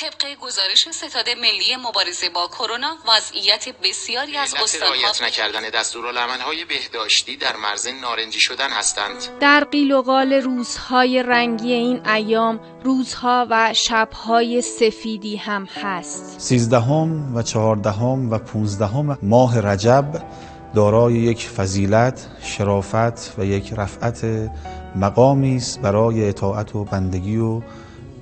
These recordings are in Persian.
طبق گزارش ستاد ملی مبارزه با کرونا وضعیت بسیاری از استانها رعایت نکردن دستورالعملهای بهداشتی در مرز نارنجی شدن هستند. در قیل و قال روزهای رنگی این ایام روزها و شبهای سفیدی هم هست. سیزدهم و چهاردهم و پونزدهم ماه رجب دارای یک فضیلت، شرافت و یک رفعت مقامی است برای اطاعت و بندگی و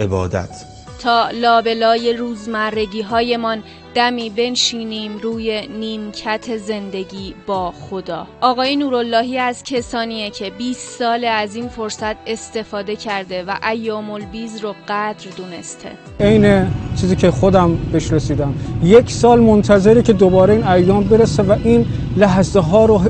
عبادت. تا لابلای روزمرگی هایمان دمی بنشینیم روی نیمکت زندگی با خدا. آقای نوراللهی از کسانیه که 20 سال از این فرصت استفاده کرده و ایام البیز رو قدر دونسته. عین چیزی که خودم بهش رسیدم. یک سال منتظره که دوباره این ایام برسه و این لحظه ها رو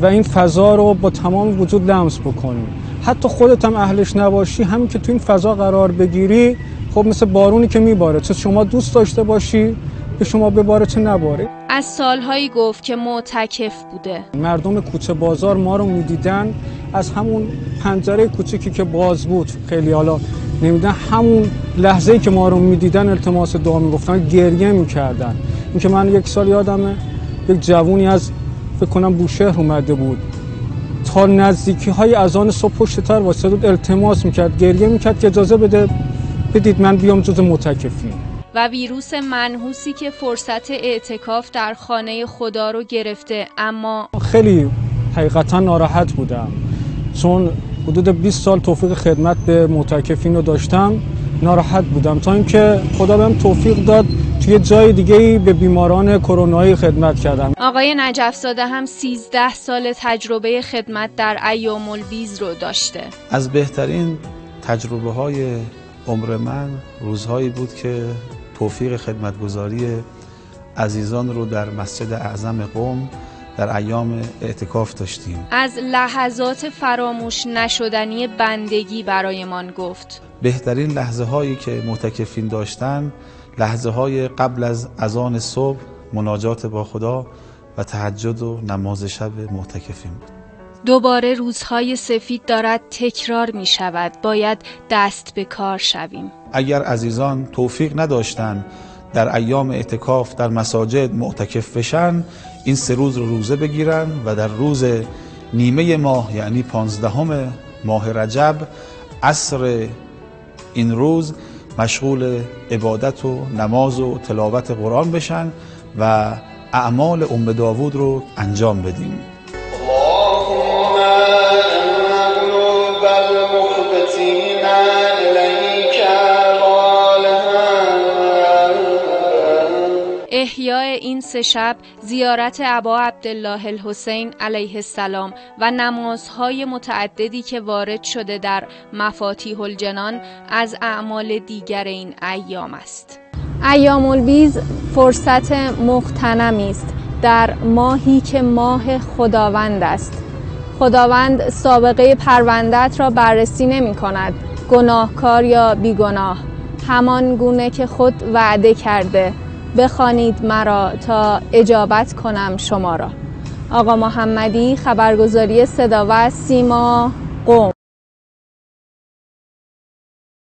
و این فضا رو با تمام وجود لمس بکنیم حتی خودت هم اهلش نباشی همین که تو این فضا قرار بگیری خب مثل بارونی که میباره. چه شما دوست داشته باشی به شما بباره چه نباره. از سالهایی گفت که معتکف بوده. مردم کوچه بازار ما رو می‌دیدن از همون پنجره کوچکی که باز بود. خیلی حالا نمیدن همون لحظه که ما رو می‌دیدن التماس دعا می‌گفتن گریه می‌کردن. این که من یک سال یادمه یک جوونی از فکر کنم بوشهر اومده بود. تا نزدیکی های از آن صبح پشت تر واسه التماس می‌کرد گریه می‌کرد که اجازه بده بدید من بیام جز متکفین و ویروس منحوسی که فرصت اعتکاف در خانه خدا رو گرفته اما خیلی حقیقتا ناراحت بودم. چون حدود 20 سال توفیق خدمت به متکفین رو داشتم ناراحت بودم. تا اینکه خدا بهم توفیق داد توی جای دیگه به بیماران کرونایی خدمت کردم. آقای نجف زاده هم 13 سال تجربه خدمت در ایام البیز رو داشته. از بهترین تجربه های عمر من روزهایی بود که توفیق خدمتگذاری عزیزان رو در مسجد اعظم قوم در ایام اعتکاف داشتیم. از لحظات فراموش نشدنی بندگی برایمان گفت. بهترین لحظه هایی که معتکفین داشتن لحظه های قبل از اذان صبح مناجات با خدا و تهجد و نماز شب معتکفین بود. دوباره روزهای سفید دارد تکرار می شود باید دست به کار شویم. اگر عزیزان توفیق نداشتند در ایام اعتکاف در مساجد معتکف بشن این سه روز رو روزه بگیرن و در روز نیمه ماه یعنی پانزدهم ماه رجب عصر این روز مشغول عبادت و نماز و تلاوت قرآن بشن و اعمال ام داوود رو انجام بدیم. احیاء این سه شب زیارت ابا عبدالله الحسین علیه السلام و نمازهای متعددی که وارد شده در مفاتیح الجنان از اعمال دیگر این ایام است. ایام البیز فرصت مختنمی است در ماهی که ماه خداوند است. خداوند سابقه پروندت را بررسی نمی کند گناهکار یا بیگناه. همان گونه که خود وعده کرده. بخوانید مرا تا اجابت کنم شما را. آقا محمدی خبرگزاری و سیما قوم